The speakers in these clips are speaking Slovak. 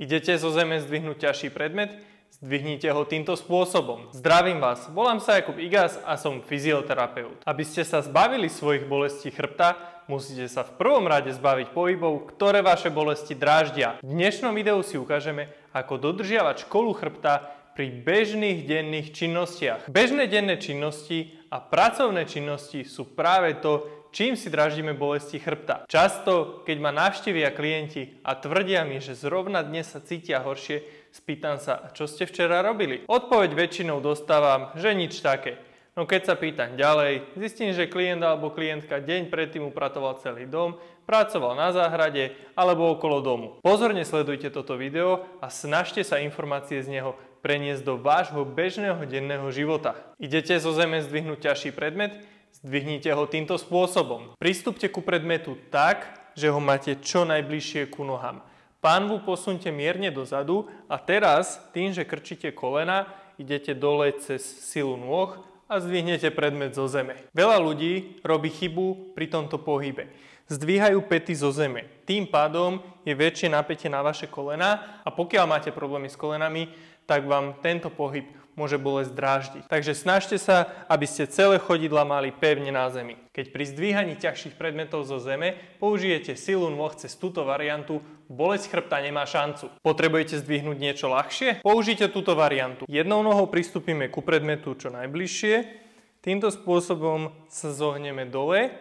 Idete zo zeme zdvihnúť ťažší predmet? Zdvihnite ho týmto spôsobom. Zdravím vás, volám sa Jakub Igas a som fyzioterapeut. Aby ste sa zbavili svojich bolestí chrbta, musíte sa v prvom rade zbaviť pohybov, ktoré vaše bolesti dráždia. V dnešnom videu si ukážeme, ako dodržiavať školu chrbta pri bežných denných činnostiach. Bežné denné činnosti a pracovné činnosti sú práve to, čím si draždíme bolesti chrbta. Často, keď ma navštívia klienti a tvrdia mi, že zrovna dnes sa cítia horšie, spýtam sa, čo ste včera robili? Odpoveď väčšinou dostávam, že nič také. No keď sa pýtam ďalej, zistím, že klient alebo klientka deň predtým upratoval celý dom, pracoval na záhrade alebo okolo domu. Pozorne sledujte toto video a snažte sa informácie z neho preniesť do vášho bežného denného života. Idete zo zeme zdvihnúť ťažší predmet? Zdvihnite ho týmto spôsobom. Pristupte ku predmetu tak, že ho máte čo najbližšie ku nohám. Pánvu posunte mierne dozadu a teraz tým, že krčíte kolena, idete dole cez silu nôh a zdvihnete predmet zo zeme. Veľa ľudí robí chybu pri tomto pohybe. Zdvíhajú pety zo zeme. Tým pádom je väčšie napätie na vaše kolena a pokiaľ máte problémy s kolenami, tak vám tento pohyb môže bolesť dráždiť. Takže snažte sa, aby ste celé chodidla mali pevne na zemi. Keď pri zdvíhaní ťažších predmetov zo zeme použijete silu nôh cez túto variantu, bolesť chrbta nemá šancu. Potrebujete zdvihnúť niečo ľahšie? Použite túto variantu. Jednou nohou pristúpime ku predmetu čo najbližšie. Týmto spôsobom sa zohneme dole,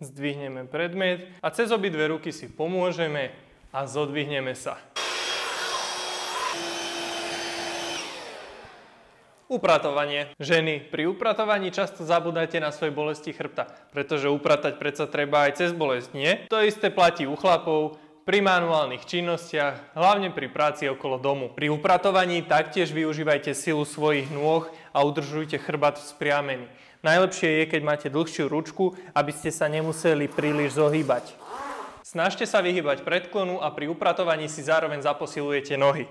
zdvihneme predmet a cez obidve ruky si pomôžeme a zodvihneme sa. Upratovanie. Ženy, pri upratovaní často zabúdajte na svoje bolesti chrbta, pretože upratať predsa treba aj cez bolesť, nie? To isté platí u chlapov, pri manuálnych činnostiach, hlavne pri práci okolo domu. Pri upratovaní taktiež využívajte silu svojich nôh a udržujte chrbát vzpriamený. Najlepšie je, keď máte dlhšiu ručku, aby ste sa nemuseli príliš zohýbať. Snažte sa vyhybať predklonu a pri upratovaní si zároveň zaposilujete nohy.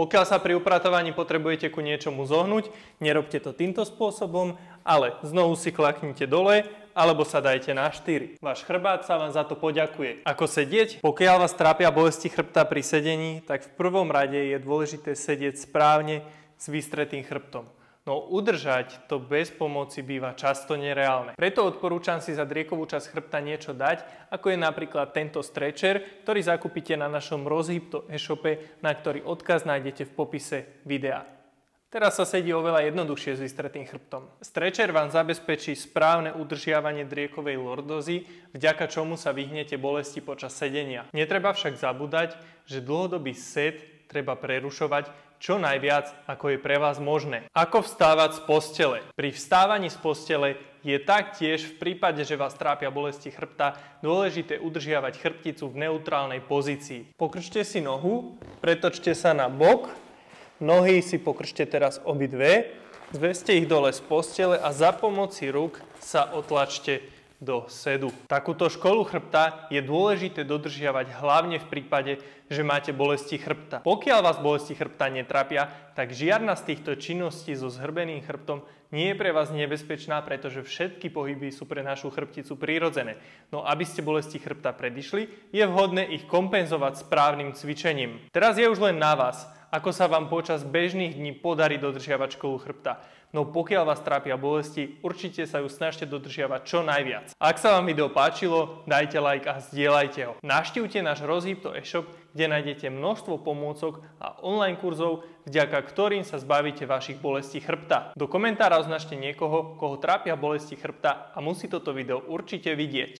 Pokiaľ sa pri upratovaní potrebujete ku niečomu zohnúť, nerobte to týmto spôsobom, ale znovu si klaknite dole alebo sa dajte na 4. Váš chrbát sa vám za to poďakuje. Ako sedieť? Pokiaľ vás trápia bolesti chrbta pri sedení, tak v prvom rade je dôležité sedieť správne s vystretým chrbtom. No udržať to bez pomoci býva často nereálne. Preto odporúčam si za driekovú časť chrbta niečo dať, ako je napríklad tento stretcher, ktorý zakúpite na našom Rozhybto e-shope, na ktorý odkaz nájdete v popise videa. Teraz sa sedí oveľa jednoduchšie s vystretým chrbtom. Stretcher vám zabezpečí správne udržiavanie driekovej lordozy, vďaka čomu sa vyhnete bolesti počas sedenia. Netreba však zabúdať, že dlhodobý set treba prerušovať čo najviac, ako je pre vás možné. Ako vstávať z postele? Pri vstávaní z postele je taktiež v prípade, že vás trápia bolesti chrbta, dôležité udržiavať chrbticu v neutrálnej pozícii. Pokrčte si nohu, pretočte sa na bok, nohy si pokrčte teraz obidve, zveste ich dole z postele a za pomoci ruk sa otlačte do sedu. Takúto školu chrbta je dôležité dodržiavať hlavne v prípade, že máte bolesti chrbta. Pokiaľ vás bolesti chrbta netrapia, tak žiadna z týchto činností so zhrbeným chrbtom nie je pre vás nebezpečná, pretože všetky pohyby sú pre našu chrbticu prírodzené. No aby ste bolesti chrbta predišli, je vhodné ich kompenzovať správnym cvičením. Teraz je už len na vás, ako sa vám počas bežných dní podarí dodržiavať školu chrbta. No pokiaľ vás trápia bolesti, určite sa ju snažte dodržiavať čo najviac. Ak sa vám video páčilo, dajte like a zdieľajte ho. Naštívte náš Rozhýbto e-shop, kde nájdete množstvo pomôcok a online kurzov, vďaka ktorým sa zbavíte vašich bolestí chrbta. Do komentára označte niekoho, koho trápia bolesti chrbta a musí toto video určite vidieť.